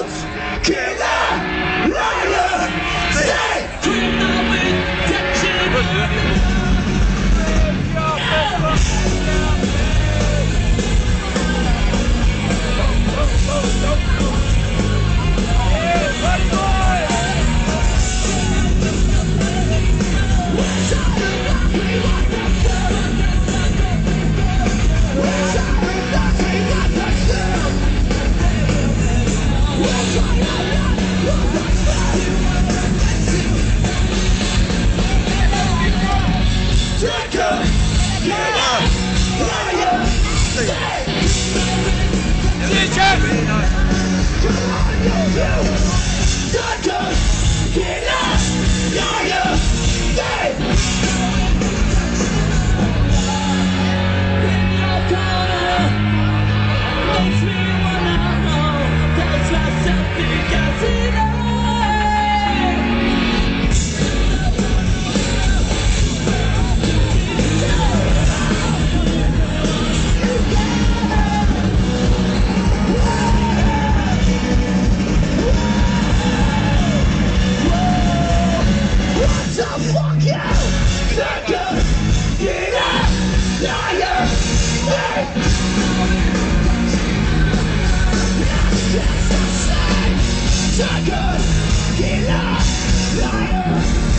Kill kill The fuck you? Drinker, killer, liar, say. Drinker, killer, liar, say.